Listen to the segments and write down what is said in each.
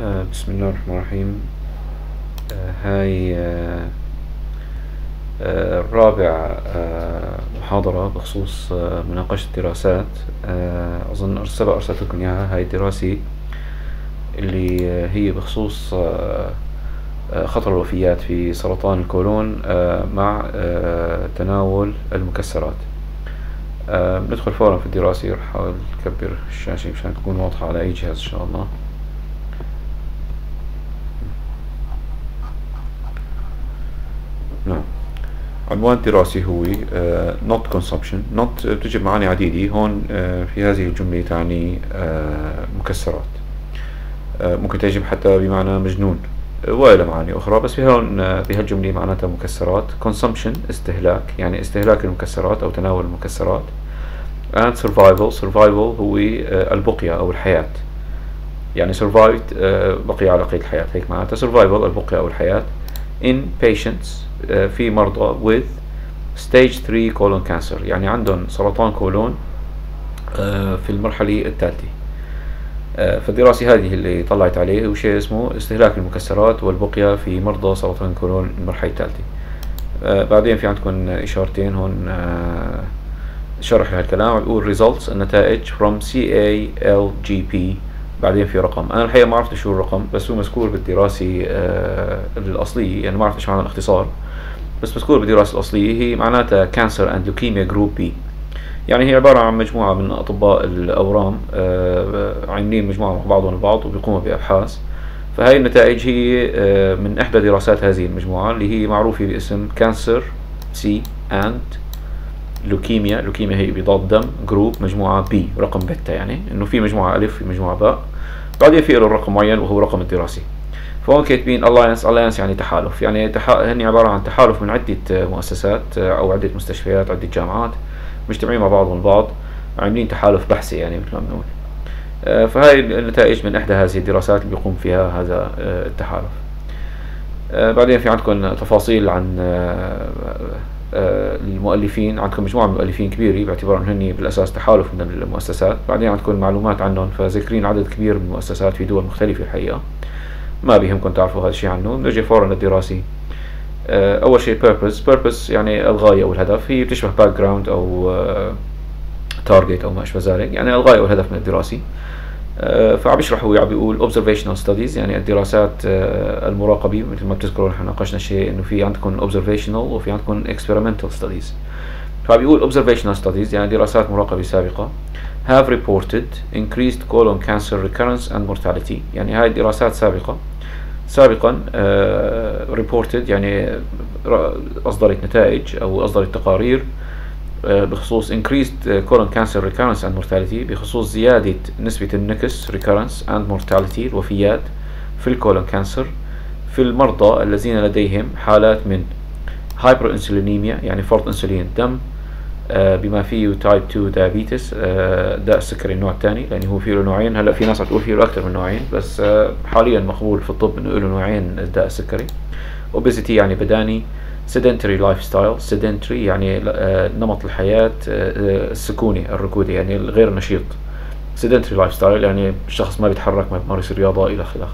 آه، بسم الله الرحمن الرحيم. آه، هاي آه، آه، الرابع آه، محاضرة بخصوص مناقشة دراسات آه، أظن سبق أرسلت لكم إياها. هاي الدراسة اللي هي بخصوص خطر الوفيات في سرطان الكولون مع تناول المكسرات. ندخل فورا في الدراسة رح أحاول أكبر الشاشة مشان تكون واضحة على أي جهاز إن شاء الله. نعم عنوان الدراسي هو not consumption not بتجي بمعاني عديدة هون آه، في هذه الجملة تعني آه، مكسرات. آه، ممكن تجي حتى بمعنى مجنون. وإلى معاني أخرى بس في هون آه، بهالجملة معناتها مكسرات. Consumption استهلاك يعني استهلاك المكسرات أو تناول المكسرات. And survival survival هو البقية أو الحياة. يعني survived بقي على قيد الحياة هيك معناتها. Survival البقية أو الحياة. In patients آه، في مرضى with stage 3 colon cancer. يعني عندهم سرطان كولون آه، في المرحلة الثالثة. آه، فالدراسة هذه اللي طلعت عليه هو شيء اسمه استهلاك المكسرات والبقية في مرضى سرطان كولون المرحلة الثالثة. بعدين في عندكم إشارتين هون شرح لهالكلام. بيقول results النتائج from CALGB بعدين في رقم. أنا الحقيقة ما عرفت شو الرقم بس هو مذكور بالدراسة آه الأصلية يعني ما عرفت إيش معنى الاختصار. بس مذكور بالدراسة الأصلية هي معناتها cancer and leukemia group B يعني هي عبارة عن مجموعة من أطباء الأورام آه عاملين مجموعة مع بعضهم البعض وبيقوموا بأبحاث. فهي النتائج هي آه من إحدى دراسات هذه المجموعة اللي هي معروفة باسم cancer سي and leukemia leukemia هي ابيضاض دم group مجموعة B رقم بيتا يعني إنه في مجموعة ألف في مجموعة باء. بعدين في له رقم معين وهو رقم الدراسة. فهون كاتبين alliance alliance يعني تحالف. يعني تح... هني عبارة عن تحالف من عدة مؤسسات أو عدة مستشفيات عدة جامعات مجتمعين مع بعضهم البعض عاملين تحالف بحثي يعني مثل ما بنقول. آه، فهاي النتائج من إحدى هذه الدراسات اللي بيقوم فيها هذا آه، التحالف. آه، بعدين في عندكم تفاصيل عن آه، آه، المؤلفين عندكم مجموعة من المؤلفين كبيرة باعتبارهم هن بالأساس تحالف من المؤسسات. بعدين عندكم معلومات عنهم فذاكرين عدد كبير من المؤسسات في دول مختلفة الحقيقة. ما بيهمكم تعرفوا هذا الشيء عنه بنجي فورا للدراسة. آه، أول شيء purpose. purpose يعني الغاية أو الهدف. هي بتشبه background أو آه، target أو ما أشبه ذلك. يعني الغاية والهدف من الدراسة. آه، فعم بيشرح هو عم بيقول observational studies يعني الدراسات آه، المراقبة مثل ما بتذكروا نحن ناقشنا شيء إنه في عندكم observational وفي عندكم experimental studies. فعم بيقول observational studies يعني دراسات مراقبة سابقة have reported increased colon cancer recurrence and mortality. يعني هاي دراسات سابقة. سابقا آه، reported يعني أصدرت نتائج أو أصدرت تقارير آه، بخصوص increased آه، colon cancer recurrence and mortality بخصوص زيادة نسبة النكس recurrence and mortality الوفيات في الكولون cancer في المرضى الذين لديهم حالات من hyperinsulinemia يعني فرط انسولين الدم آه، بما فيه type 2 diabetes آه، داء السكري النوع الثاني لأن هو فيه له نوعين. هلا في ناس تقول فيه له أكثر من نوعين بس آه، حاليا مقبول في الطب إنه له نوعين الداء السكري obesity يعني بدانة sedentary lifestyle. Sedentary يعني آه، نمط الحياة آه، آه، السكوني الركودي يعني الغير نشيط sedentary lifestyle يعني الشخص ما بيتحرك ما بيمارس رياضة إلى آخره.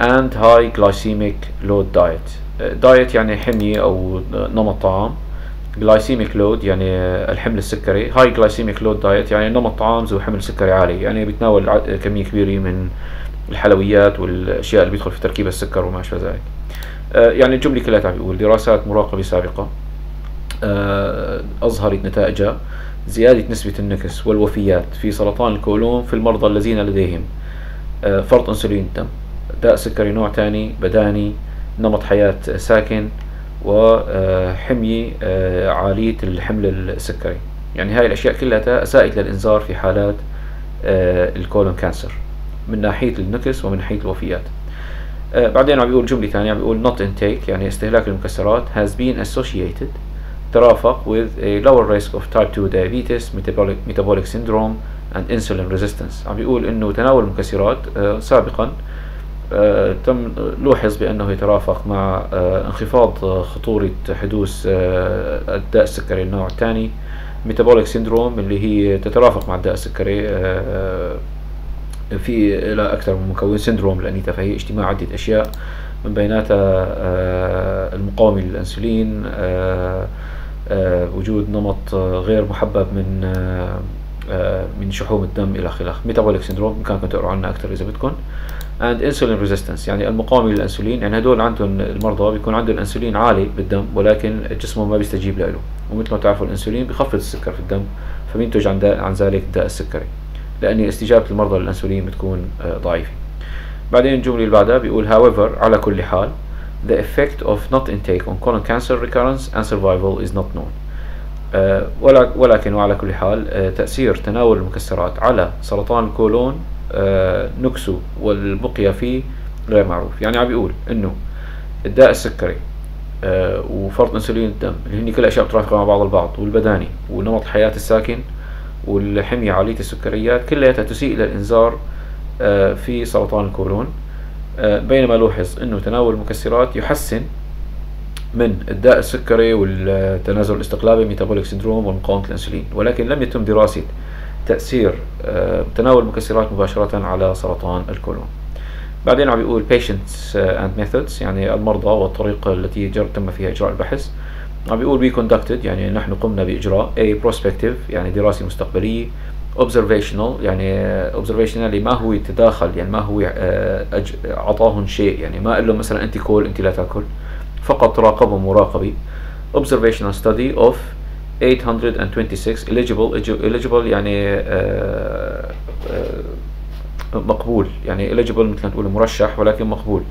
and high glycemic load diet. diet يعني حمية أو نمط طعام. Glycemic load يعني الحمل السكري. High glycemic load diet يعني نمط طعام ذو حمل سكري عالي. يعني بيتناول كمية كبيرة من الحلويات والأشياء اللي بيدخل في تركيب السكر وما أشبه ذلك. يعني الجملة كلها عم بيقول دراسات مراقبة سابقة آه، أظهرت نتائجها زيادة نسبة النكس والوفيات في سرطان الكولون في المرضى الذين لديهم. آه، فرط أنسولين الدم داء سكري نوع تاني بدانة نمط حياة ساكن وحمية عالية الحمل السكري. يعني هاي الأشياء كلها أساءت للإنذار في حالات آه، ال colon cancer. من ناحية النكس ومن ناحية الوفيات. آه، بعدين عم بيقول جملة ثانية عم بيقول nut intake يعني استهلاك المكسرات has been associated ترافق with a lower risk of type 2 diabetes metabolic metabolic syndrome and insulin resistance. عم بيقول إنه تناول المكسرات آه، سابقا آه، تم لوحظ بأنه يترافق مع آه، انخفاض آه، خطورة حدوث آه، الداء السكري النوع الثاني metabolic syndrome اللي هي تترافق مع الداء السكري آه، في لها أكثر من مكون syndrome الأنيتا فهي اجتماع عدة أشياء من بيناتها المقاومة للأنسولين وجود نمط غير محبب من من شحوم الدم إلى آخره. metabolic syndrome بإمكانكم تقرأوا عنها أكثر إذا بدكم. And insulin resistance يعني المقاومة للأنسولين. يعني هدول عندهم المرضى بيكون عندهم الأنسولين عالي بالدم ولكن جسمهم ما بيستجيب له. ومثل ما تعرفوا الأنسولين بخفض السكر في الدم فبينتج عن, عن ذلك الداء السكري. لأن استجابة المرضى للأنسولين بتكون آه، ضعيفة. بعدين الجملة اللي بعدها بيقول however على كل حال the effect of not intake on colon cancer recurrence and survival is not known. آه، ولكن وعلى كل حال آه، تأثير تناول المكسرات على سرطان الكولون نكسه والبقية فيه غير معروف. يعني عم بيقول إنه الداء السكري وفرط أنسولين الدم اللي هن كل أشياء مترافقه مع بعض البعض والبدانة ونمط الحياة الساكن والحمية عالية السكريات كلها تسيء إلى الإنذار آه، في سرطان الكولون آه، بينما لوحظ أنه تناول المكسرات يحسن من الداء السكري والتناذر الاستقلابي metabolic syndrome ومقاومة الأنسولين ولكن لم يتم دراسة تأثير آه، تناول المكسرات مباشرة على سرطان الكولون بعدين عم بيقول patients and methods يعني المرضى والطريقة التي تم فيها إجراء البحث. عم بيقول we conducted يعني نحن قمنا بإجراء a prospective يعني دراسة مستقبلية observational يعني observational يعني ما هو تداخل يعني ما هو أعطاهم شيء يعني ما قال لهم مثلا أنت كل أنت لا تأكل فقط راقبهم مراقبة. observational study of 826 eligible eligible يعني آه، آه، مقبول يعني eligible مثل ما تقول مرشح ولكن مقبول.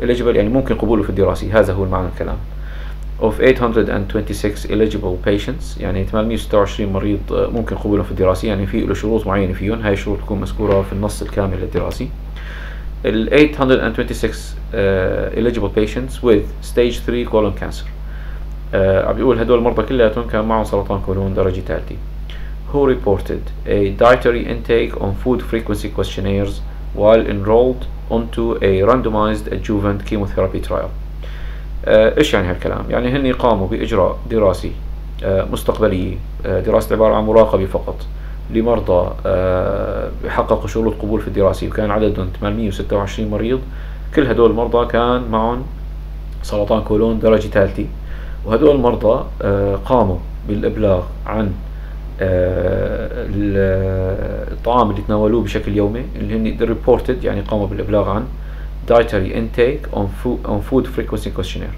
eligible يعني ممكن قبوله في الدراسة هذا هو المعنى الكلام. Of 826 eligible patients يعني 826 مريض آه، ممكن قبولهم في الدراسة يعني في له شروط معينة فيهم هاي الشروط تكون مذكورة في النص الكامل للدراسي ال 826 uh, eligible patients with stage 3 colon cancer uh, عم بيقول هدول المرضى كلياتهم كان معهم سرطان كولون درجة ثالثة who reported a dietary intake on food frequency questionnaires while enrolled onto a randomized adjuvant chemotherapy trial آه، إيش يعني هالكلام؟ يعني هن قاموا بإجراء دراسي آه، مستقبلية آه، دراسة عبارة عن مراقبة فقط لمرضى حققوا شروط قبول في الدراسة. وكان عددهم 826 مريض كل هدول المرضى كان معهم سرطان كولون درجة ثالثة. وهدول المرضى قاموا بالإبلاغ عن الطعام اللي تناولوه بشكل يومي اللي هن reported يعني قاموا بالإبلاغ عن dietary intake on food, on food frequency questionnaire.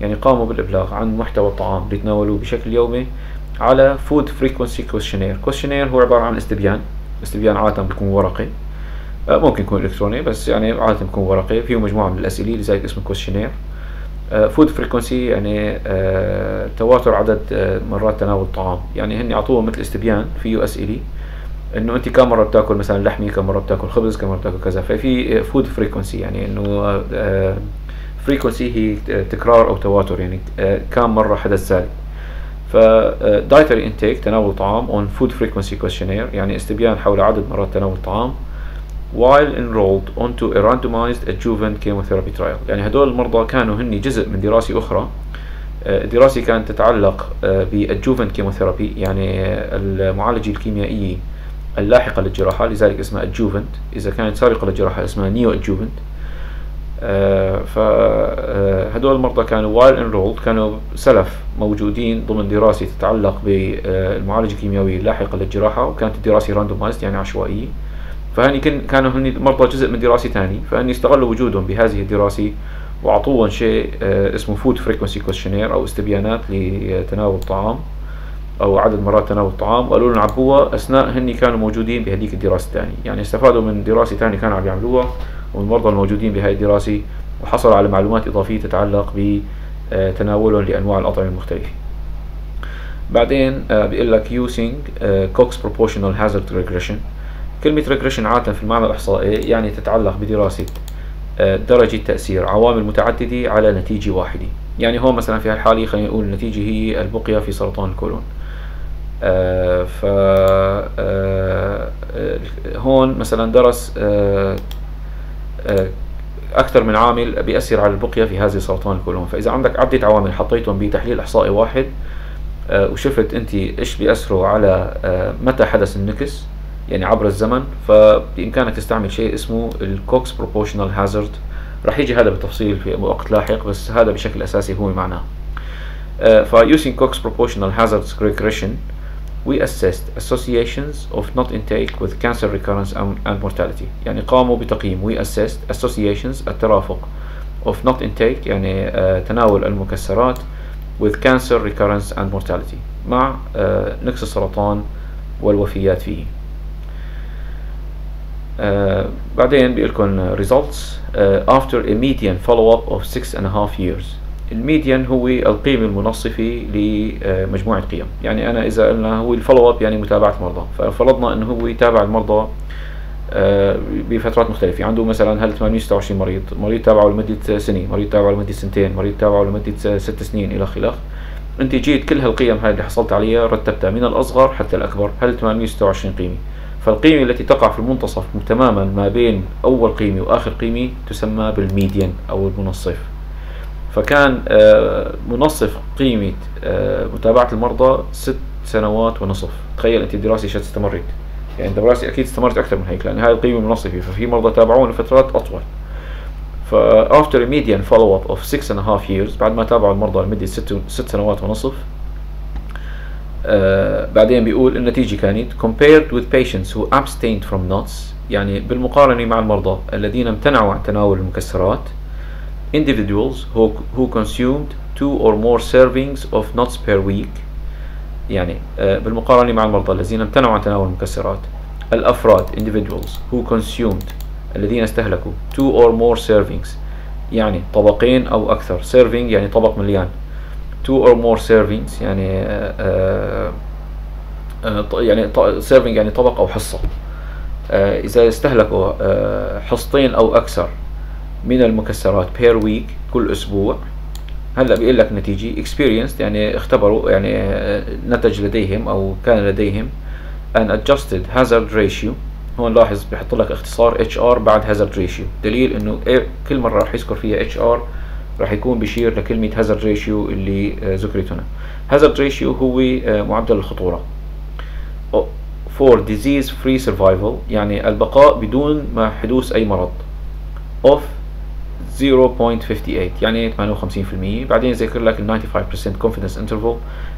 يعني قاموا بالإبلاغ عن محتوى الطعام اللي يتناولوه بشكل يومي على food frequency questionnaire. Questionnaire هو عبارة عن استبيان. استبيان عادة بيكون ورقي. آه، ممكن يكون إلكتروني بس يعني عادة بيكون ورقي. فيه مجموعة من الأسئلة لذلك اسمه questionnaire. food آه، frequency يعني آه، تواتر عدد مرات تناول الطعام. يعني هن يعطوه مثل استبيان. فيه أسئلة إنه أنت كم مرة بتأكل مثلا لحمة كم مرة بتأكل خبز كم مرة بتأكل كذا. ففي food frequency يعني إنه frequency آه، هي تكرار أو تواتر يعني آه، كم مرة حدث ذلك. ف dietary intake تناول طعام on food frequency questionnaire يعني استبيان حول عدد مرات تناول الطعام while enrolled onto a randomized adjuvant chemotherapy trial. يعني هدول المرضى كانوا هني جزء من دراسة أخرى. الدراسة آه، كانت تتعلق ب adjuvant chemotherapy يعني المعالجة الكيميائية. اللاحقة للجراحة لذلك اسمها adjuvant. إذا كانت سابقة للجراحة اسمها neoadjuvant. آه فهدول المرضى كانوا while enrolled كانوا سلف موجودين ضمن دراسة تتعلق بالمعالجة الكيميائية اللاحقة للجراحة وكانت الدراسة randomized يعني عشوائية. فهني كانوا هني مرضى جزء من دراسة ثاني فهني استغلوا وجودهم بهذه الدراسة وأعطوهم شيء آه اسمه food frequency questionnaire أو استبيانات لتناول الطعام. أو عدد مرات تناول الطعام وقالوا لهم عبوها أثناء هني كانوا موجودين بهديك الدراسة الثانية. يعني استفادوا من دراسة ثانية كانوا عم يعملوها ومن المرضى الموجودين بهاي الدراسة وحصلوا على معلومات إضافية تتعلق بتناولهم لأنواع الأطعمة المختلفة. بعدين آه، بيقول لك using آه، Cox proportional hazard regression. كلمة regression عادة في المعنى الإحصائي يعني تتعلق بدراسة آه، درجة تأثير عوامل متعددة على نتيجة واحدة. يعني هون مثلا في هالحالة خلينا نقول النتيجة هي البقية في سرطان الكولون آه، ف آه، هون مثلا درس آه، أكثر من عامل بيأثر على البقية في هذه سرطان الكولون. فإذا عندك عدة عوامل حطيتهم بتحليل إحصائي واحد وشفت أنت إيش بيأثروا على متى حدث النكس يعني عبر الزمن فبإمكانك تستعمل شيء اسمه ال Cox proportional hazard. راح يجي هذا بالتفصيل في وقت لاحق بس هذا بشكل أساسي هو معناه. ف using Cox proportional hazards we assessed associations of not intake with cancer recurrence and mortality يعني قاموا بتقييم we assessed associations الترافق of not intake يعني uh, تناول المكسرات with cancer recurrence and mortality مع uh, نقص السرطان والوفيات فيه uh, بعدين بيقول لكم results uh, after a median follow-up of six and a half years ال median هو القيمة المنصفة لمجموعة قيم. يعني أنا إذا قلنا هو ال follow up يعني متابعة المرضى. ففرضنا أنه هو يتابع المرضى آه، بفترات مختلفة. عنده مثلا هل 826 مريض؟ مريض تابعه لمدة سنة مريض تابعه لمدة سنتين. مريض تابعه لمدة ست سنين إلى خلافه أنت جيت كل هالقيم هاي اللي حصلت عليها رتبتها من الأصغر حتى الأكبر. هل 826 قيمة؟ فالقيمة التي تقع في المنتصف تماما ما بين أول قيمة وآخر قيمة تسمى بالميديان أو المنصف. فكان آه، منصف قيمة آه، متابعة المرضى ست سنوات ونصف. تخيل أنت الدراسة إيش استمرت يعني الدراسة أكيد استمرت أكثر من هيك لأن هاي القيمة المنصفة. ففي مرضى تابعون لفترات أطول. ف after a median follow up of six and a half years بعد ما تابعوا المرضى لمدة ست, ست سنوات ونصف آه بعدين بيقول النتيجة كانت compared with patients who abstained from nuts يعني بالمقارنة مع المرضى الذين امتنعوا عن تناول المكسرات individuals who, who consumed two or more servings of nuts per week. يعني بالمقارنة مع المرضى الذين امتنعوا عن تناول المكسرات. الأفراد individuals who consumed الذين استهلكوا two or more servings. يعني طبقين أو أكثر. Serving يعني طبق مليان. two or more servings يعني آآ آآ يعني serving يعني طبق أو حصة. إذا استهلكوا حصتين أو أكثر. من المكسرات per week كل أسبوع. هلأ بيقول لك نتيجة experienced يعني اختبروا يعني آه، نتج لديهم أو كان لديهم an adjusted hazard ratio. هون لاحظ بيحط لك اختصار HR بعد hazard ratio. دليل إنه إيه، كل مرة راح يذكر فيها HR راح يكون بيشير لكلمة hazard ratio اللي آه، ذكرت هنا. hazard ratio هو آه، معدل الخطورة. for disease free survival يعني البقاء بدون ما حدوث أي مرض. of 0.58 يعني 58% بعدين ذكر لك ال 95% confidence interval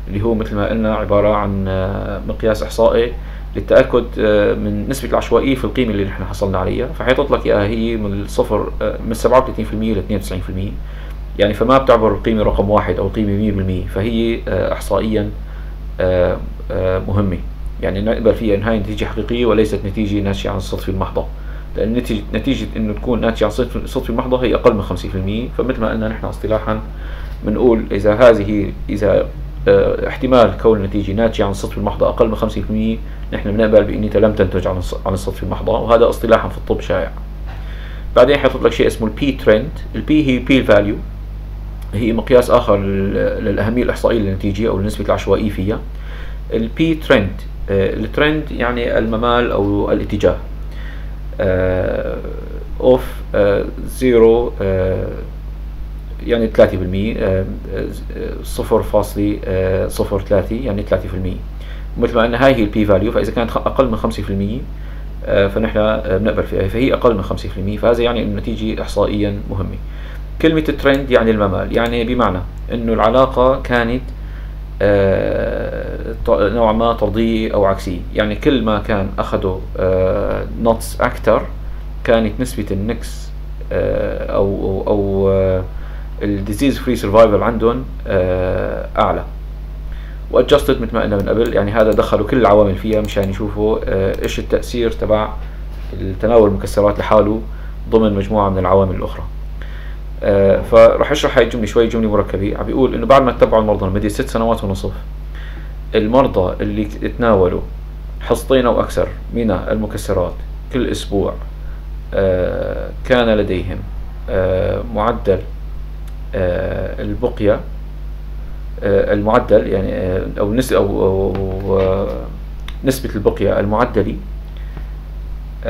اللي هو مثل ما قلنا عبارة عن آه، مقياس إحصائي للتأكد آه، من نسبة العشوائية في القيمة اللي نحن حصلنا عليها. فحيطلق لك إياها هي من الصفر آه، من 37% ل 92% يعني فما بتعبر القيمة رقم واحد أو القيمة 100% فهي إحصائيا مهمة. يعني نقبل فيها إن هاي نتيجة حقيقية وليست نتيجة ناشئة عن الصدفة المحضة. لأن نتيجة, نتيجة إنه تكون ناتجة عن صدفة محضة هي أقل من 50% فمثل ما قلنا نحن اصطلاحا بنقول إذا هذه إذا آه احتمال كون النتيجة ناتجة عن الصدفة المحضة أقل من 50% نحن بنقبل بأنها لم تنتج عن عن الصدفة المحضة وهذا اصطلاحا في الطب شائع. بعدين حيحط لك شيء اسمه ال P trend ال P هي P value هي مقياس آخر للأهمية الإحصائية للنتيجة أو لنسبة العشوائية فيها. ال P trend ال trend يعني الممال أو الاتجاه. of zero يعني 3% صفر فاصلة صفر يعني 3% مثل ما أن هاي هي ال P value فإذا كانت أقل من 5% فنحن بنقبل فيها. فهي أقل من 5% فهذا يعني النتيجة إحصائيا مهمة. كلمة الترند يعني الممال. يعني بمعنى أنه العلاقة كانت آه، نوعا ما طردية أو عكسية يعني كل ما كان أخذوا nuts آه، أكثر كانت نسبة النكس آه، أو أو, أو ال disease free survival عندهم أعلى. و adjusted مثل ما قلنا من قبل. يعني هذا دخلوا كل العوامل فيها مشان يشوفوا إيش التأثير تبع التناول المكسرات لحاله ضمن مجموعة من العوامل الأخرى. آه، فراح أشرح هاي الجمله شوي جملة مركبة. عم بيقول إنه بعد ما تتبعوا المرضى لمدة ست سنوات ونصف المرضى اللي تناولوا حصتين أو أكثر من المكسرات كل أسبوع آه، كان لديهم آه، معدل البقية المعدل يعني أو نسبه أو, أو نسبة البقية المعدلي 58%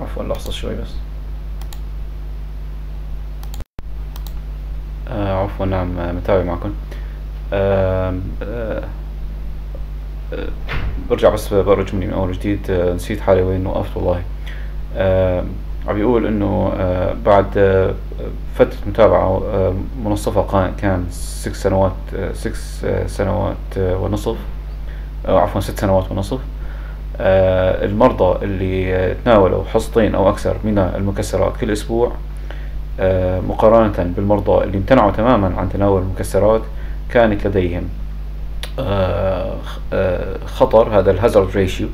عفوا لحظة شوي بس. آه عفوا نعم متابع معكم. آه آه برجع بس جملة من أول وجديد. آه نسيت حالي وين وقفت والله. عم بيقول إنه آه بعد آه فترة متابعة منصفة كان ست سنوات ست سنوات ونصف. عفوا ست سنوات ونصف. المرضى اللي تناولوا حصتين أو أكثر من المكسرات كل أسبوع آه مقارنة بالمرضى اللي امتنعوا تماما عن تناول المكسرات كانت لديهم آه خطر هذا ال hazard ratio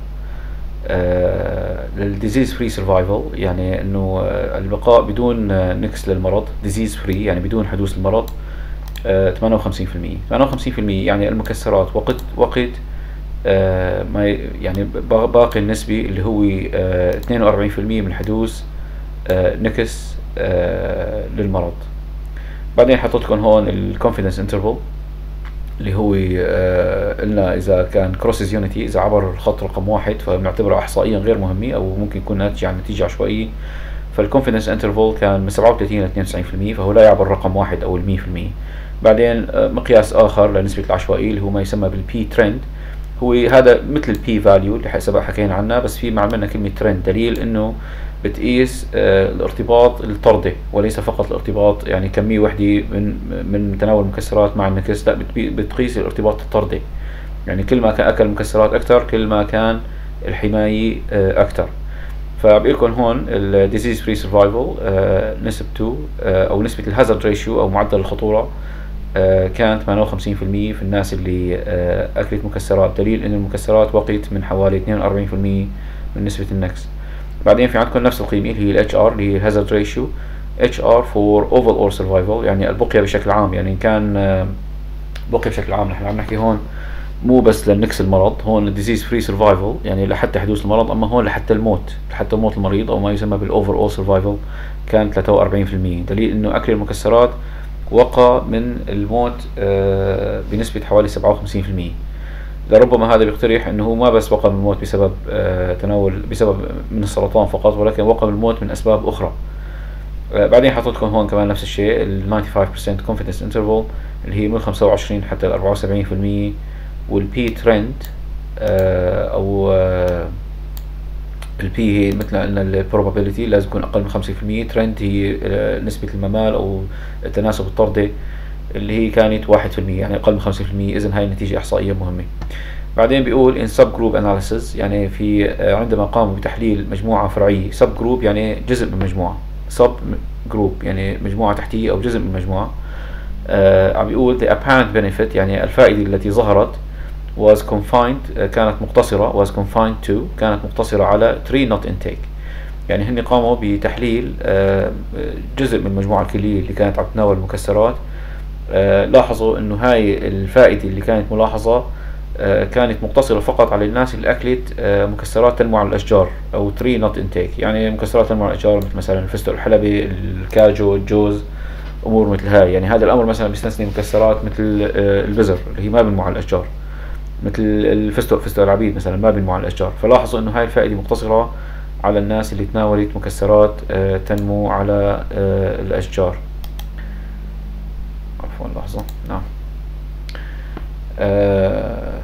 لل disease free survival يعني إنه البقاء بدون نكس للمرض disease free يعني بدون حدوث المرض ثمانية وخمسين في المية. ثمانية وخمسين في المية يعني المكسرات وقت وقت ما يعني باقي النسبي اللي هو اثنين وأربعين في المية من حدوث نكس للمرض. بعدين حطيت لكم هون ال confidence interval اللي هو آه قلنا إذا كان crosses unity إذا عبر الخط رقم واحد فبنعتبره احصائيا غير مهمة أو ممكن يكون ناتج عن نتيجة عشوائية. فال confidence interval كان من 37 ل 92% فهو لا يعبر رقم واحد أو ال 100% بعدين آه مقياس آخر لنسبة العشوائية اللي هو ما يسمى بال P trend هو هذا مثل ال P value اللي سبق حكينا عنها بس في مع منها كلمة ترند دليل إنه بتقيس آه الارتباط الطردي وليس فقط الارتباط يعني كمية وحدة من من تناول المكسرات مع النكس لا بتقيس الارتباط الطردي. يعني كل ما كان أكل مكسرات أكثر كل ما كان الحماية آه أكثر فبقول لكم هون ال disease-free survival نسبته آه أو نسبة ال hazard ratio أو معدل الخطورة كانت 58% في الناس اللي أكلت مكسرات. دليل أن المكسرات وقت من حوالي 42% من نسبة النكس. بعدين في عندكم نفس القيمة اللي هي ال HR اللي هي hazard ratio. HR for overall survival يعني البقية بشكل عام. يعني كان بقية بشكل عام. نحن عم نحكي هون مو بس لنكس المرض هون ال disease-free survival يعني لحتى حدوث المرض أما هون لحتى الموت لحتى موت المريض أو ما يسمى بال overall survival كان 43% دليل إنه أكل المكسرات وقى من الموت بنسبة حوالي 57% لربما هذا بيقترح إنه ما بس وقع من الموت بسبب آه تناول بسبب من السرطان فقط ولكن وقع من الموت من أسباب أخرى. آه بعدين حطيت لكم هون كمان نفس الشيء ال 95% confidence interval اللي هي من 25 حتى ل 74% والبي ترند آه أو ال P هي مثل ما قلنا ال probability لازم يكون أقل من 5% ترند هي نسبة الميل أو التناسب الطردي اللي هي كانت واحد في المية يعني أقل من خمسة في المية. إذا هاي النتيجة إحصائية مهمة. بعدين بيقول in subgroup analysis يعني في عندما قاموا بتحليل مجموعة فرعية. subgroup يعني جزء من مجموعة. sub group يعني مجموعة تحتية أو جزء من مجموعة. آه عم بيقول the apparent benefit يعني الفائدة التي ظهرت was confined كانت مقتصرة was confined to كانت مقتصرة على tree nut intake. يعني هن قاموا بتحليل آه جزء من المجموعة الكلية اللي كانت عم تتناول المكسرات. آه لاحظوا إنه هاي الفائدة اللي كانت ملاحظة آه كانت مقتصرة فقط على الناس اللي أكلت آه مكسرات تنمو على الأشجار أو tree nut intake يعني مكسرات تنمو على الأشجار مثل مثلا الفستق الحلبي الكاجو الجوز أمور مثل هاي. يعني هذا الأمر مثلا بيستثني مكسرات مثل البزر اللي هي ما بنمو على الأشجار. مثل الفستق فستق العبيد مثلا ما بنمو على الأشجار. فلاحظوا إنه هاي الفائدة مقتصرة على الناس اللي تناولت مكسرات تنمو على الأشجار. عفوا لحظة. نعم. آه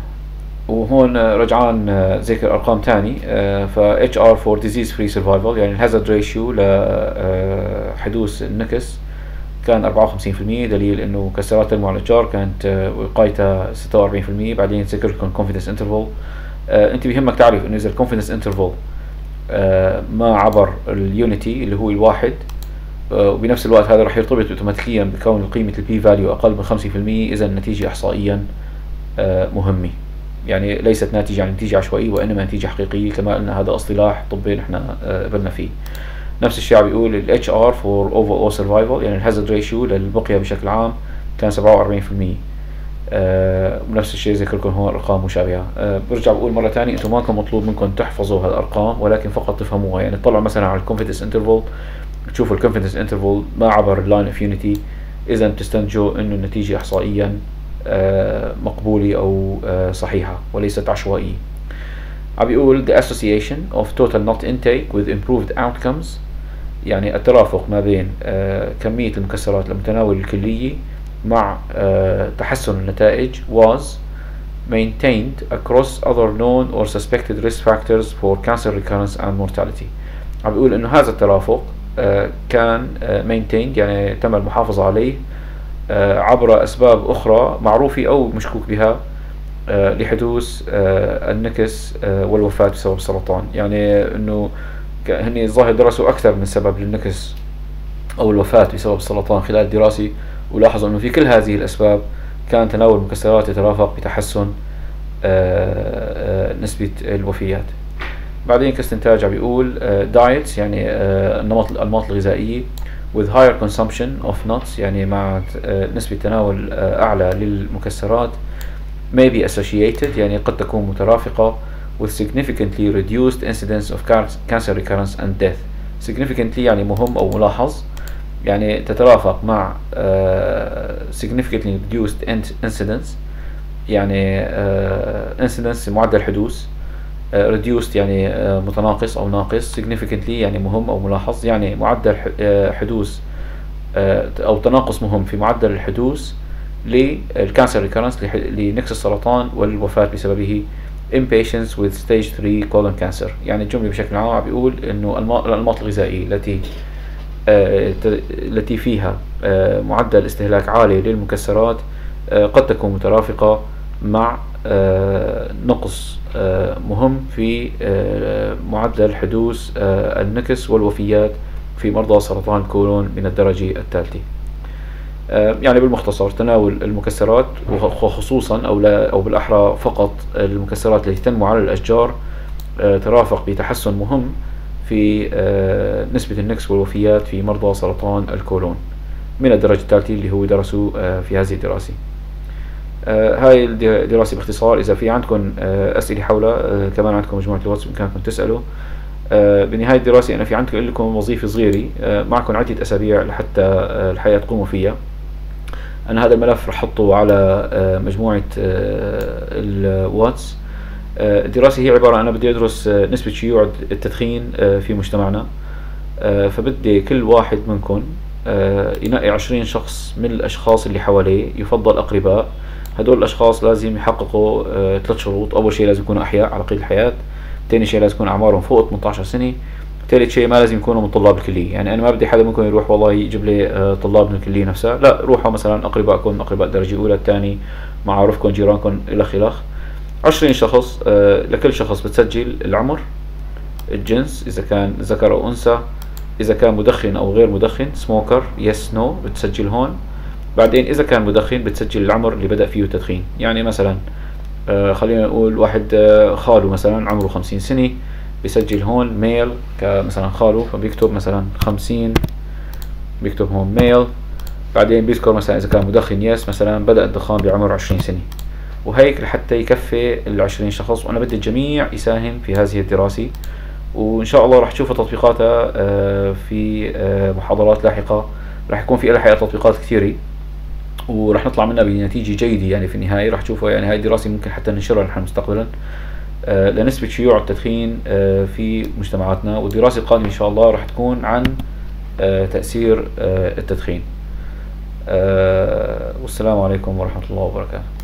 وهون رجعان ذكر أرقام تاني. آه ف HR for disease free survival يعني الهازارد ريشيو لحدوث النكس كان 54% دليل إنه مكسرات تنمو على الأشجار كانت وقايتها 46% بعدين ذكر لكم interval. آه أنت بيهمك تعرف إنه إذا ال confidence interval آه ما عبر ال unity اللي هو الواحد وبنفس الوقت هذا راح يرتبط أوتوماتيكيا بكون قيمة ال P value أقل من خمسة في المية إذا النتيجة إحصائيا مهمة. يعني ليست ناتجة عن نتيجة عشوائية وإنما نتيجة حقيقية كما قلنا هذا اصطلاح طبي نحن قبلنا فيه. نفس الشيء عم بيقول ال HR for overall survival يعني ال hazard ratio للبقية بشكل عام كان سبعة وأربعين في المية. ونفس الشيء ذكر لكم هون أرقام مشابهة. أه برجع بقول مرة ثانية أنتم ما كان مطلوب منكم تحفظوا هالأرقام ولكن فقط تفهموها. يعني تطلعوا مثلا على ال confidence interval تشوفوا ال confidence interval ما عبر ال line of unity إذا بتستنتجوا إنه النتيجة احصائيا أه مقبولة أو أه صحيحة وليست عشوائية. عم بيقول the association of total not intake with improved outcomes يعني الترافق ما بين كمية المكسرات المتناول الكلية مع تحسن النتائج was maintained across other known or suspected risk factors for cancer recurrence and mortality. عم بيقول إنه هذا الترافق كان maintained يعني تم المحافظة عليه عبر أسباب أخرى معروفة أو مشكوك بها لحدوث النكس والوفاة بسبب السرطان. يعني أنه هني الظاهر درسوا أكثر من سبب للنكس أو الوفاة بسبب السرطان خلال الدراسة ولاحظوا أنه في كل هذه الأسباب كان تناول المكسرات يترافق بتحسن نسبة الوفيات. بعدين كاستنتاج بيقول diets يعني النمط الأنماط الغذائية with higher consumption of nuts يعني مع نسبة تناول أعلى للمكسرات may be associated يعني قد تكون مترافقة with significantly reduced incidence of cancer recurrence and death significantly يعني مهم أو ملاحظ يعني تترافق مع uh, significantly reduced incidence يعني uh, incidence معدل حدوث uh, reduced يعني uh, متناقص أو ناقص significantly يعني مهم أو ملاحظ يعني معدل حدوث uh, أو تناقص مهم في معدل الحدوث لل cancer recurrence لنكس السرطان والوفاة بسببه in patients with stage 3 colon cancer. يعني الجملة بشكل عام بيقول إنه الأنماط الغذائية التي آه التي فيها آه معدل استهلاك عالي للمكسرات آه قد تكون مترافقة مع نقص مهم في معدل حدوث النكس والوفيات في مرضى سرطان الكولون من الدرجة الثالثة. يعني بالمختصر تناول المكسرات وخصوصا أو لا أو بالأحرى فقط المكسرات التي تنمو على الأشجار ترافق بتحسن مهم في نسبة النكس والوفيات في مرضى سرطان الكولون من الدرجة الثالثة اللي هو درسوا في هذه الدراسة. هاي الدراسة باختصار إذا في عندكم أسئلة حولها كمان عندكم مجموعة الواتس بإمكانكم تسألوا. بنهاية الدراسة أنا في عندكم لكم وظيفة صغيرة معكم عدة أسابيع لحتى الحقيقة تقوموا فيها. أنا هذا الملف رح أحطه على مجموعة الواتس. الدراسة هي عبارة أنا بدي أدرس نسبة شيوع التدخين في مجتمعنا. فبدي كل واحد منكم ينقي عشرين شخص من الأشخاص اللي حواليه يفضل أقرباء. هدول الأشخاص لازم يحققوا ثلاث شروط. أول شيء لازم يكونوا أحياء على قيد الحياة. تاني شيء لازم يكون أعمارهم فوق 18 سنة. ثالث شيء ما لازم يكونوا من طلاب الكلية. يعني أنا ما بدي حدا منكم يروح والله يجيب لي طلاب من الكلية نفسها. لا روحوا مثلا أقربائكم أقرباء درجة أولى الثاني معارفكم جيرانكم إلى إلخ عشرين شخص لكل شخص بتسجل العمر الجنس إذا كان ذكر أو أنثى. إذا كان مدخن أو غير مدخن smoker yes no بتسجل هون. بعدين إذا كان مدخن بتسجل العمر اللي بدأ فيه التدخين. يعني مثلا آه خلينا نقول واحد آه خاله مثلا عمره خمسين سنة بيسجل هون ميل كمثلا خاله فبيكتب مثلا خمسين بيكتب هون ميل بعدين بيذكر مثلا إذا كان مدخن يس مثلا بدأ الدخان بعمر عشرين سنة. وهيك لحتى يكفي العشرين شخص. وأنا بدي الجميع يساهم في هذه الدراسة. وإن شاء الله راح تشوفوا تطبيقاتها آه في محاضرات لاحقة. راح يكون في لها تطبيقات كثيرة. وراح نطلع منها بنتيجة جيدة يعني في النهاية. راح تشوفوا يعني هاي الدراسة ممكن حتى ننشرها نحن مستقبلا. آه لنسبة شيوع التدخين آه في مجتمعاتنا والدراسة القادمة إن شاء الله راح تكون عن آه تأثير التدخين. والسلام عليكم ورحمة الله وبركاته.